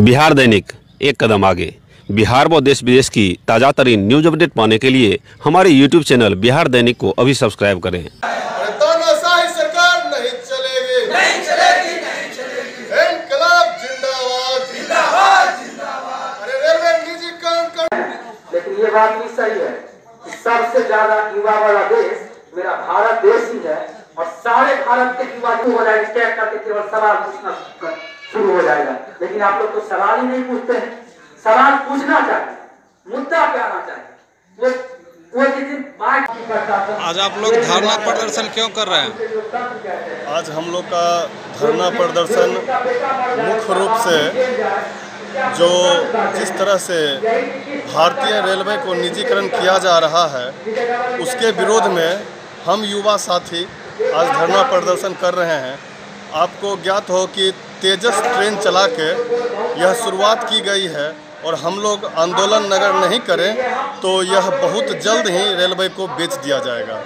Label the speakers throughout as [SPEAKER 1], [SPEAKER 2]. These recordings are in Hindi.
[SPEAKER 1] बिहार दैनिक एक कदम आगे। बिहार व देश विदेश की ताज़ा तरीन न्यूज़ अपडेट पाने के लिए हमारे यूट्यूब चैनल बिहार दैनिक को अभी सब्सक्राइब करें।
[SPEAKER 2] अरे तानाशाही सरकार नहीं चलेगी। नहीं चलेगी नहीं चलेगी। इनकलाब जिंदाबाद। जिंदाबाद जिंदाबाद। अरे रेलवे निजीकरण कर
[SPEAKER 3] लेकिन ये बात भी सही है कि सबसे ज़्यादा युवा वाला देश मेरा भारत देश ही है और भारत के युवा जो हो जाएँगे क्या करके केवल सवाल पूछना शुरू हो जाएगा। लेकिन आप लोग तो सवाल ही नहीं पूछते हैं। सवाल पूछना चाहिए मुद्दा पे आना चाहिए। वो
[SPEAKER 4] आज आप लोग धरना प्रदर्शन क्यों कर रहे हैं
[SPEAKER 5] आज हम लोग का धरना प्रदर्शन मुख्य रूप से जो जिस तरह से भारतीय रेलवे को निजीकरण किया जा रहा है उसके विरोध में हम युवा साथी आज धरना प्रदर्शन कर रहे हैं। आपको ज्ञात हो कि तेजस ट्रेन चला के यह शुरुआत की गई है और हम लोग आंदोलन नगर नहीं करें तो यह बहुत जल्द ही रेलवे को बेच दिया जाएगा।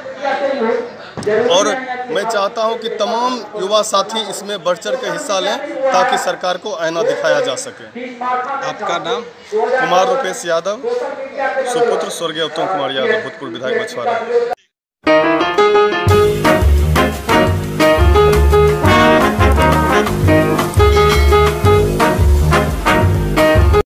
[SPEAKER 5] और मैं चाहता हूँ कि तमाम युवा साथी इसमें बढ़ चढ़ के हिस्सा लें ताकि सरकार को आईना दिखाया जा सके।
[SPEAKER 4] आपका नाम?
[SPEAKER 5] कुमार रूपेश यादव सुपुत्र स्वर्गीय उत्तम कुमार यादव भूतपूर्व विधायक बछवाड़ा।